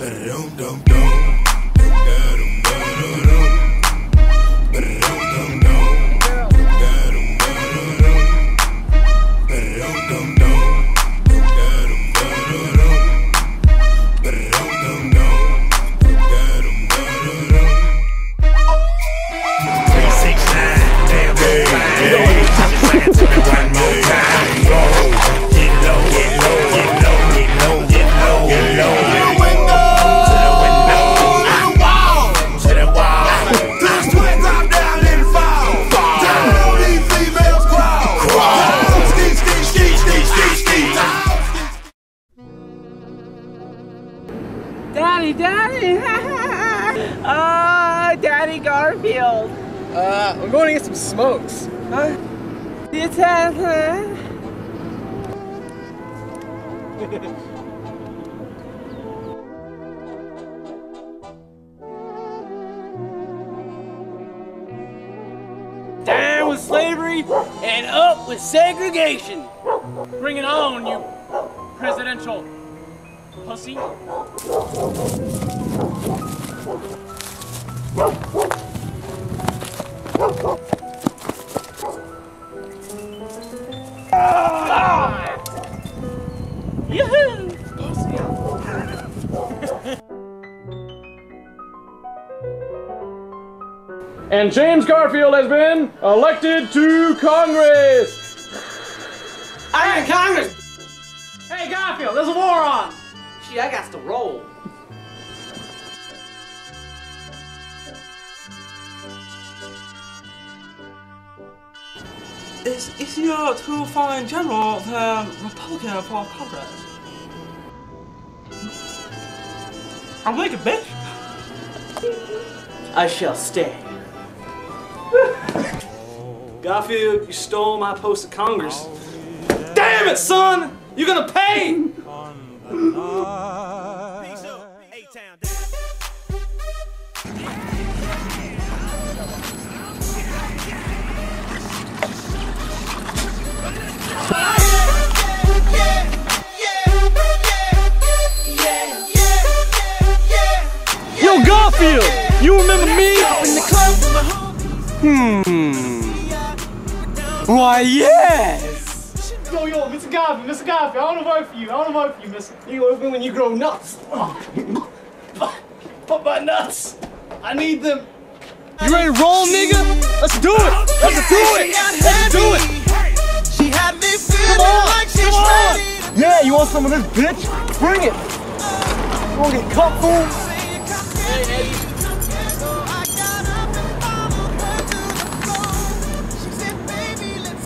Daddy, Garfield! Uh, I'm going to get some smokes. Huh? The Italian. Down with slavery and up with segregation. Bring it on, you presidential pussy. Yoo-hoo! And James Garfield has been elected to Congress. I in Congress. Hey Garfield, there's a war on. Shit, I got to roll. Is easier to find general than Republican for Congress. I'm like a bitch. I shall stay. Garfield, you stole my post of Congress. Damn it, son! You're gonna pay! Yo, Garfield, you remember me? Hmm. Why, yes! Yo, yo, Mr. Garfield, Mr. Garfield, I want to vote for you. I want to vote for you, Mr. You open when you grow nuts. But my nuts, I need them. You ready to roll, nigga? Let's do it. Let's do it. Let's do it. Come on, like come on. Yeah, you want some of this, bitch? Bring it. You want to get cut, fool?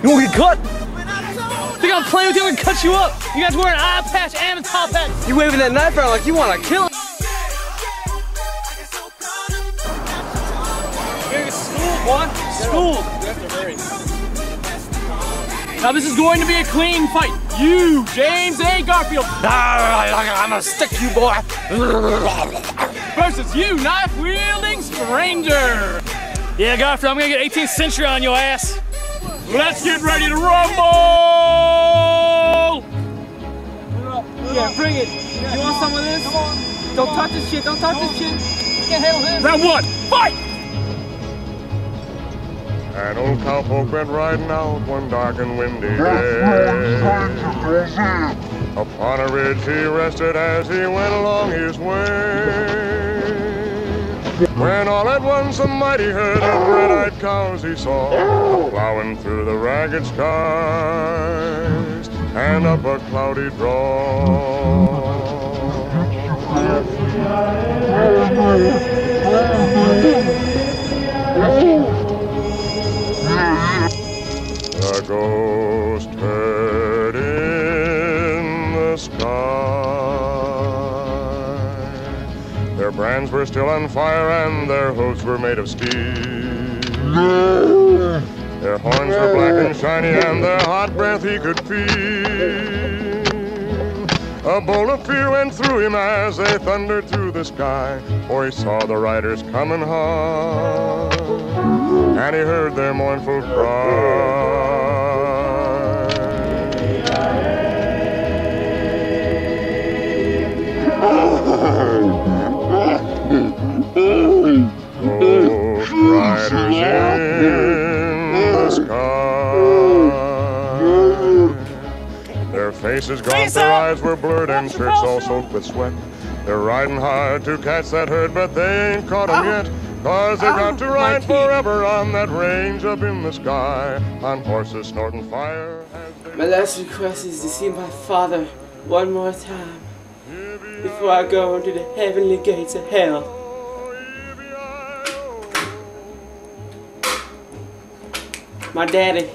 You want to get cut? Think I'm playing with you and cut you up? You guys wear an eye patch and a top hat. You waving that knife around like you want to kill him. School, boy. School. Now this is going to be a clean fight. You, James A. Garfield, I'm gonna stick you, boy. versus you, knife-wielding stranger. Yeah, Garfield, I'm gonna get 18th century on your ass. Let's get ready to rumble! Yeah, bring it. You want some of this? Come on. Don't touch this shit. Don't touch this shit. You can't handle this. Round one, fight! An old cowpoke went riding out one dark and windy day. Upon a ridge he rested as he went along his way. When all at once a mighty herd of red-eyed cows he saw plowing through the ragged skies and up a cloudy draw. Sky. Their brands were still on fire and their hooves were made of steel. Their horns were black and shiny and their hot breath he could feel. A bolt of fear went through him as they thundered through the sky, for he saw the riders coming hard, and he heard their mournful cry. Faces gaunt, their eyes were blurred, and shirts all soaked with sweat. They're riding hard to catch that herd, but they ain't caught 'em yet. Cause they've got to ride forever on that range up in the sky, on horses snorting fire. My last request is to see my father one more time before I go into the heavenly gates of hell. My daddy.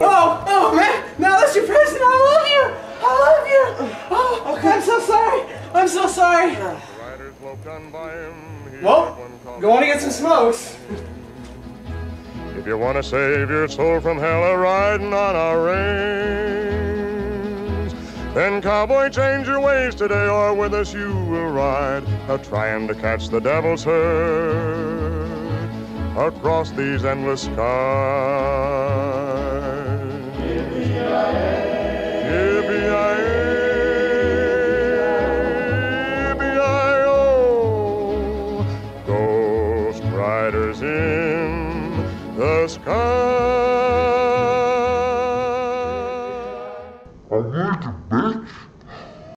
Oh, oh man, now that's your present. I love you. I love you. Oh, okay. I'm so sorry. I'm so sorry. Riders low done by him. he Well, going one call. Go on and get some smokes. If you want to save your soul from hell a riding on our range, then cowboy change your ways today, or with us you will ride, a trying to catch the devil's herd across these endless skies. In the sky.